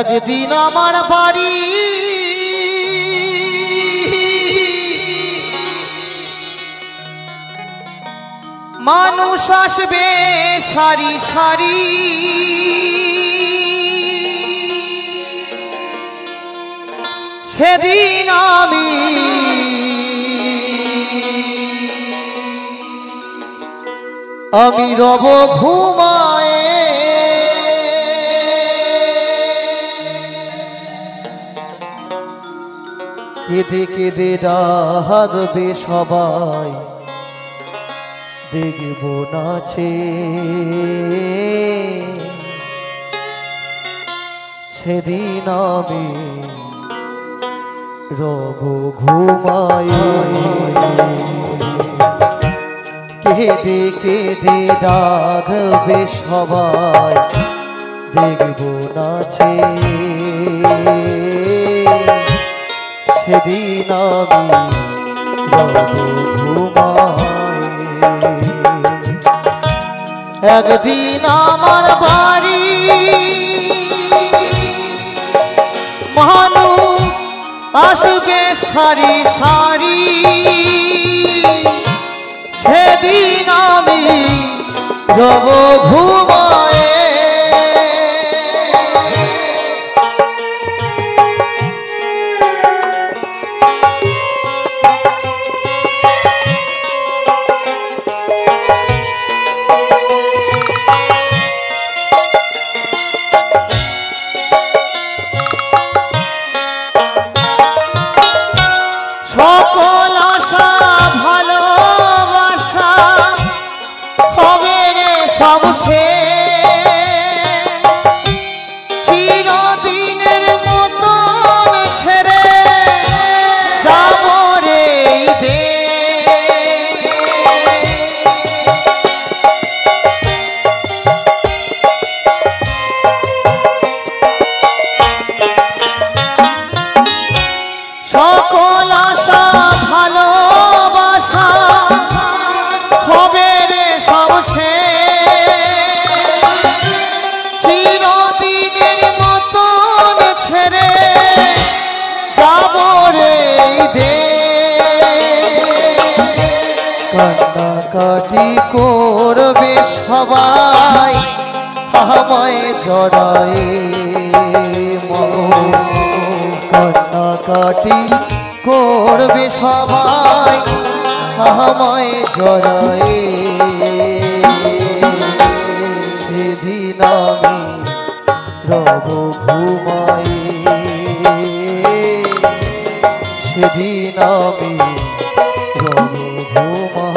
একদিন আমার বাড়ি। মানুষ আসবে সারি সারি। সেদিন আমি আমি রব ঘুমায়ে কেঁদে কেঁদে ডাকবে সবাই। দেখব নাচে সেদিন আমি রব ঘুমায়ে কেঁদে কেঁদে ডাকবে সবাই। দেখব নাচে সেদিন আমি একদিন আমার বাড়ি মানুষ আসবে সারি সারি। সেদিন আমি রব ঘুমায়ে শেষ। চিরদিনের মতন ছেড়ে যাব রে দেশ। কান্নাকাটি করবে সবাই, আমায় জড়াই কান্নাকাটি করবে সবাই, আমায় জড়াই ঘুমাই সেদিন আমি ঘুমাই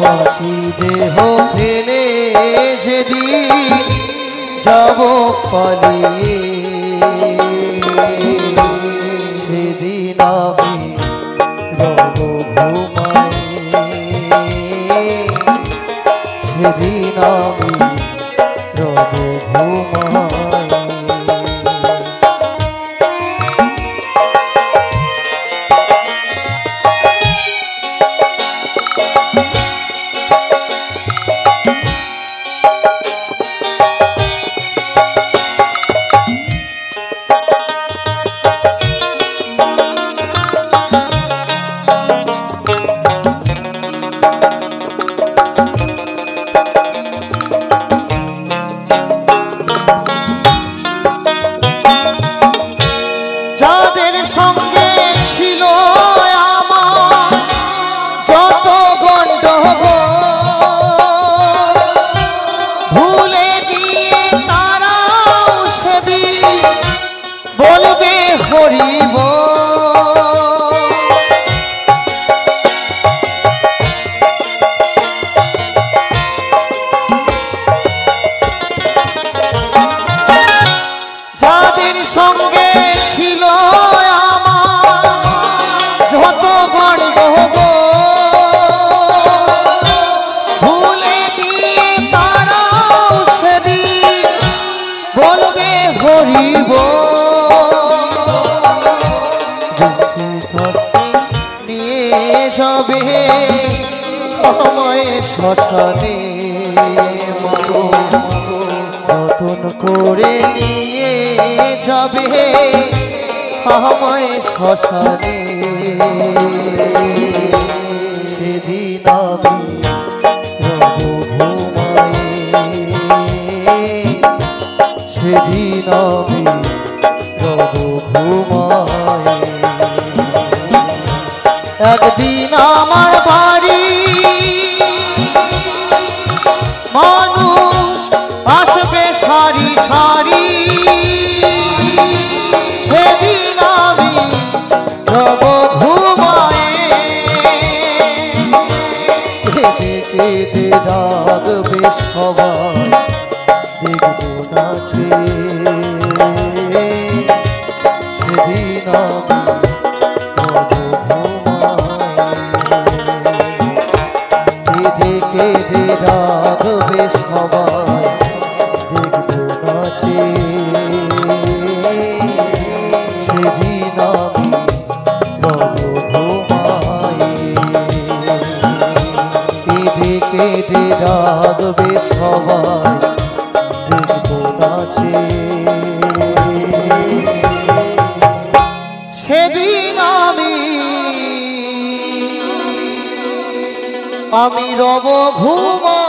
বাসি দেহ ফেলে যেদিন যাব পালিয়ে। সেদিন আমি রব আমায় শ্মশানে নতুন করে নিয়ে যাবে আমায় শ্মশানে। সেদিন আমি রব সেদিন আমার বাড়ি। মানুষ আসবে সারি সারি। সেদিন আমি রব ঘুমায়ে। কেঁদে কেঁদে রাগবে সবাই, দেখব নাচে কেঁদে রাগবে সবাই দেখব নাচে সেদিন আমি আমি রব ঘুমায়